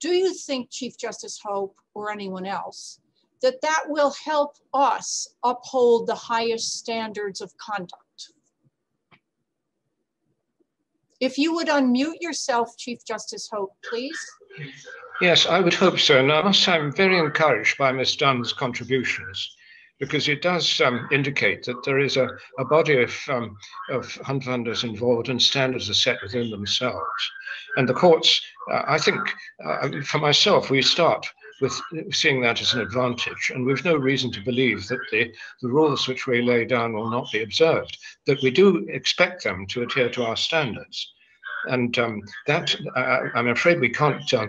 do you think, Chief Justice Hope or anyone else, that that will help us uphold the highest standards of conduct? If you would unmute yourself, Chief Justice Hope, please. Yes, I would hope so. And I must say, I'm very encouraged by Ms. Dunn's contributions because it does um, indicate that there is a, a body of, um, of hunt funders involved and standards are set within themselves. And the courts, uh, I think, uh, for myself, we start with seeing that as an advantage. And we've no reason to believe that the, the rules which we lay down will not be observed, that we do expect them to adhere to our standards. And um, that, uh, I'm afraid we can't uh,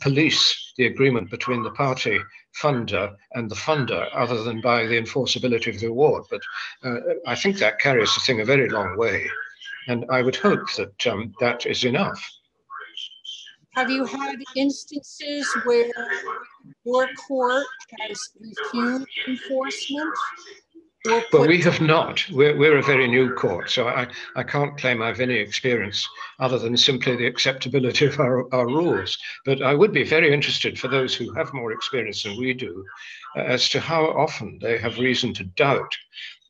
police the agreement between the party funder and the funder other than by the enforceability of the award. But uh, I think that carries the thing a very long way. And I would hope that um, that is enough. Have you had instances where your court has refused enforcement? Well, put- we have not. We're, we're a very new court, so I, I can't claim I've any experience other than simply the acceptability of our, our rules. But I would be very interested for those who have more experience than we do uh, as to how often they have reason to doubt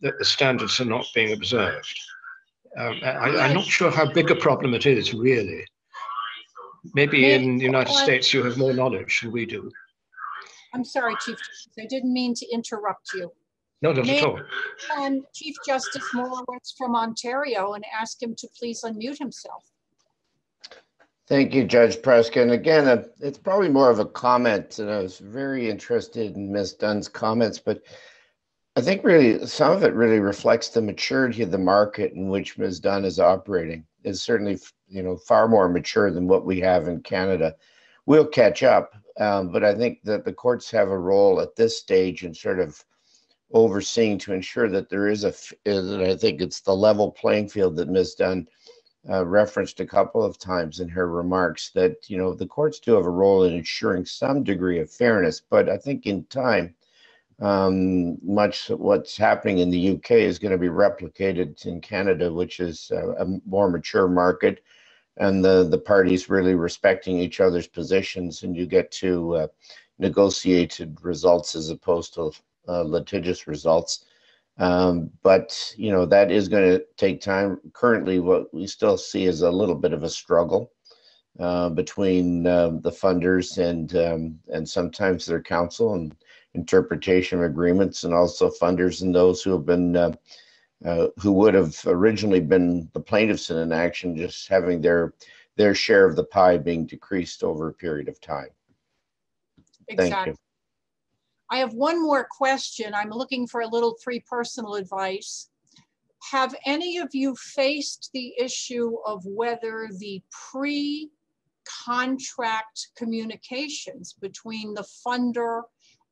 that the standards are not being observed. Um, I, I'm not sure how big a problem it is, really. Maybe in the United States you have more knowledge than we do. I'm sorry, Chief Justice, I didn't mean to interrupt you. No, not May- at all. Um, Chief Justice Morawetz from Ontario and ask him to please unmute himself. Thank you, Judge Preska. And again, uh, it's probably more of a comment, and I was very interested in Ms. Dunn's comments, but I think really some of it really reflects the maturity of the market in which Ms. Dunn is operating. Is certainly, you know, far more mature than what we have in Canada. We'll catch up, um, but I think that the courts have a role at this stage in sort of overseeing to ensure that there is a, is- and I think it's the level playing field that Ms. Dunn uh, referenced a couple of times in her remarks that you know the courts do have a role in ensuring some degree of fairness but i think in time um, much what's happening in the uk is going to be replicated in canada which is a, a more mature market and the the parties really respecting each other's positions and you get to uh, negotiated results as opposed to uh, litigious results um, but you know that is going to take time. Currently, what we still see is a little bit of a struggle uh, between um, the funders and um, and sometimes their counsel and interpretation of agreements, and also funders and those who have been uh, uh, who would have originally been the plaintiffs in an action, just having their their share of the pie being decreased over a period of time. Thank you. I have one more question. I'm looking for a little free personal advice. Have any of you faced the issue of whether the pre contract communications between the funder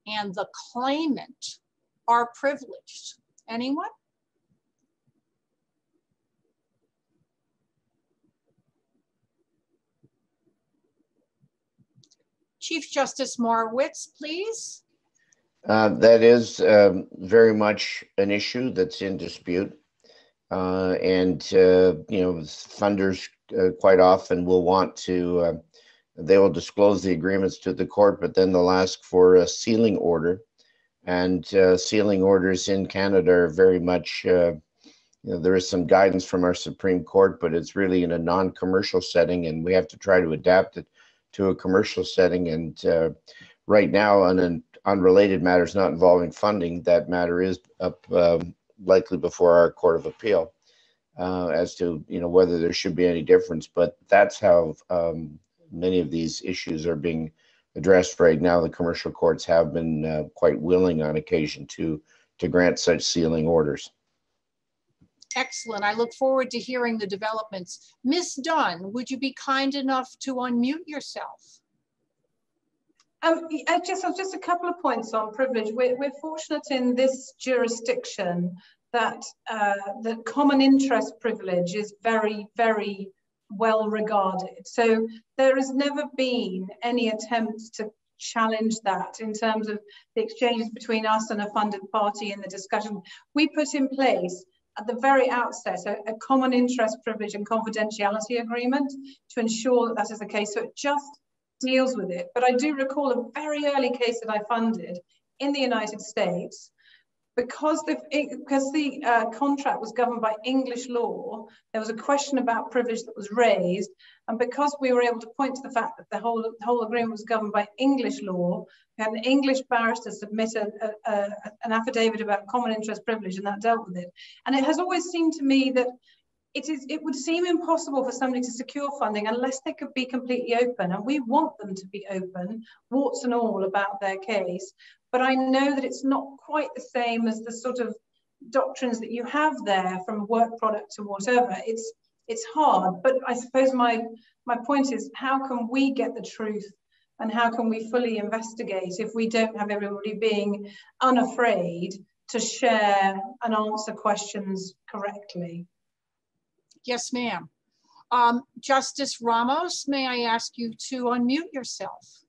and the claimant are privileged? Anyone? Chief Justice Morawetz, please. Uh, that is um, very much an issue that's in dispute. Uh, and, uh, you know, funders uh, quite often will want to, uh, they will disclose the agreements to the court, but then they'll ask for a sealing order. And sealing orders in Canada are very much, you know, there is some guidance from our Supreme Court, but it's really in a non commercial setting, and we have to try to adapt it to a commercial setting. And right now, on an unrelated matters not involving funding, that matter is up um, likely before our Court of Appeal uh, as to you know whether there should be any difference. But that's how um, many of these issues are being addressed right now. The commercial courts have been uh, quite willing on occasion to to grant such sealing orders. Excellent. I look forward to hearing the developments. Ms. Dunn, would you be kind enough to unmute yourself? Um, just, just a couple of points on privilege. We're, we're fortunate in this jurisdiction that uh, the common interest privilege is very, very well regarded. So there has never been any attempt to challenge that in terms of the exchanges between us and a funded party in the discussion. We put in place at the very outset a, a common interest privilege and confidentiality agreement to ensure that that is the case. So it just deals with it. But I do recall a very early case that I funded in the United States because the because the uh, contract was governed by English law, there was a question about privilege that was raised, and because we were able to point to the fact that the whole the whole agreement was governed by English law, we had an English barrister submit a, a, a, an affidavit about common interest privilege, and that dealt with it. And it has always seemed to me that it is it would seem impossible for somebody to secure funding unless they could be completely open and we want them to be open warts and all about their case. But i know that it's not quite the same as the sort of doctrines that you have there from work product to whatever. It's it's hard but i suppose my my point is how can we get the truth and how can we fully investigate if we don't have everybody being unafraid to share and answer questions correctly Yes, ma'am. Um, Justice Ramos, may I ask you to unmute yourself?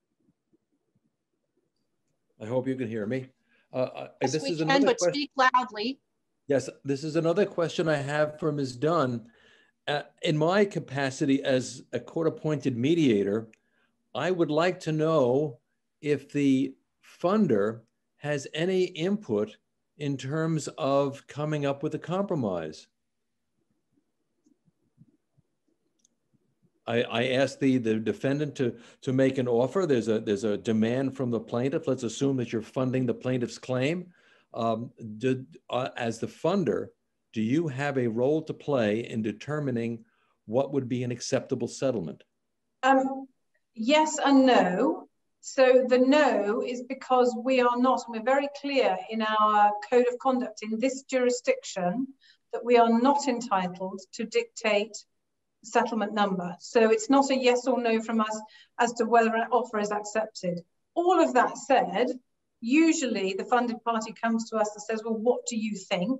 I hope you can hear me. Uh, uh yes, this we is can, but speak loudly. Yes, this is another question I have for Ms. Dunn. Uh, in my capacity as a court-appointed mediator, I would like to know if the funder has any input in terms of coming up with a compromise. I, I asked the, the defendant to, to make an offer. There's a, there's a demand from the plaintiff. Let's assume that you're funding the plaintiff's claim. Um, did, uh, as the funder, do you have a role to play in determining what would be an acceptable settlement? Um, yes and no. So the no is because we are not, and we're very clear in our code of conduct in this jurisdiction that we are not entitled to dictate settlement number. So it's not a yes or no from us as to whether an offer is accepted. All of that said, usually the funded party comes to us and says, well, what do you think?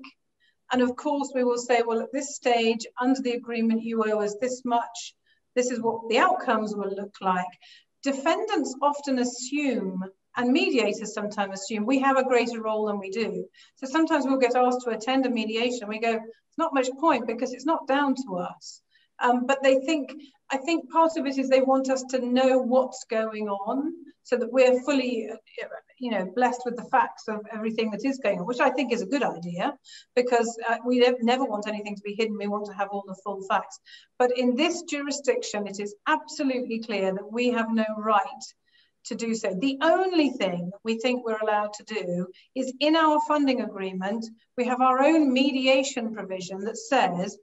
And of course, we will say, well, at this stage, under the agreement, you owe us this much. This is what the outcomes will look like. Defendants often assume, and mediators sometimes assume, we have a greater role than we do. So sometimes we'll get asked to attend a mediation. We go, it's not much point because it's not down to us. Um, but they think, I think part of it is they want us to know what's going on so that we're fully, you know, blessed with the facts of everything that is going on, which I think is a good idea because uh, we never want anything to be hidden. We want to have all the full facts. But in this jurisdiction, it is absolutely clear that we have no right to do so. The only thing we think we're allowed to do is in our funding agreement, we have our own mediation provision that says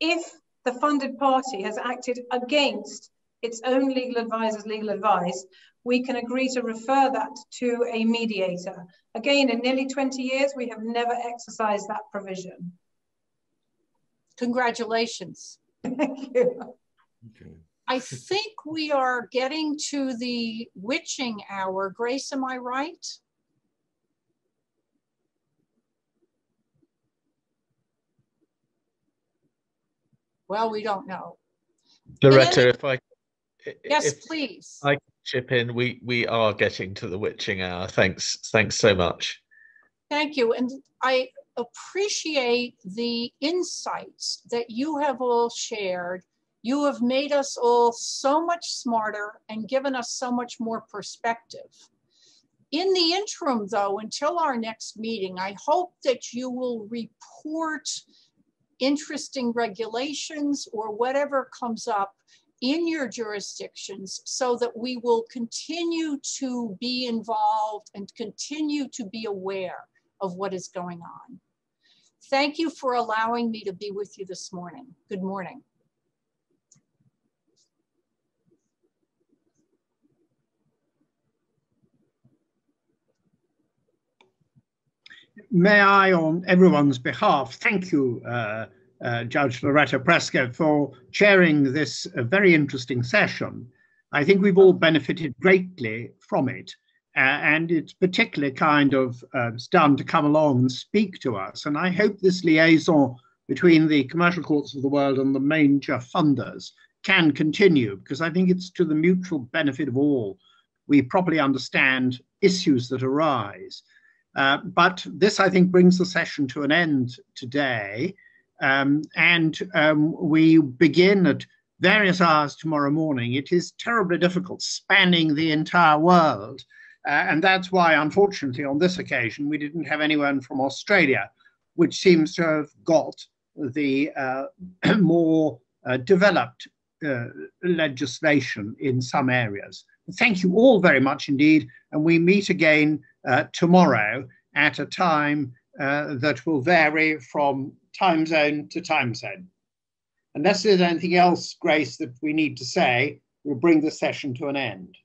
if the funded party has acted against its own legal advisor's legal advice, we can agree to refer that to a mediator. Again, in nearly 20 years, we have never exercised that provision. Congratulations. Thank you. Okay. I think we are getting to the witching hour. Grace, am I right? Well, we don't know. Loretta, if I Yes, if please. I can chip in, we we are getting to the witching hour. Thanks, thanks so much. Thank you. And I appreciate the insights that you have all shared. You have made us all so much smarter and given us so much more perspective. In the interim, though, until our next meeting, I hope that you will report interesting regulations or whatever comes up in your jurisdictions so that we will continue to be involved and continue to be aware of what is going on. Thank you for allowing me to be with you this morning. Good morning. May I, on everyone's behalf, thank you, uh, uh, Judge Loretta Preska, for chairing this uh, very interesting session. I think we've all benefited greatly from it, uh, and it's particularly kind of uh, Dunn to come along and speak to us. And I hope this liaison between the commercial courts of the world and the major funders can continue, because I think it's to the mutual benefit of all. We properly understand issues that arise. Uh, but this, I think, brings the session to an end today. Um, and um, we begin at various hours tomorrow morning. It is terribly difficult, spanning the entire world. Uh, and that's why, unfortunately, on this occasion, we didn't have anyone from Australia, which seems to have got the uh, more uh, developed uh, legislation in some areas. Thank you all very much indeed. And we meet again uh, tomorrow at a time uh, that will vary from time zone to time zone. Unless there's anything else, Grace, that we need to say, we'll bring the session to an end.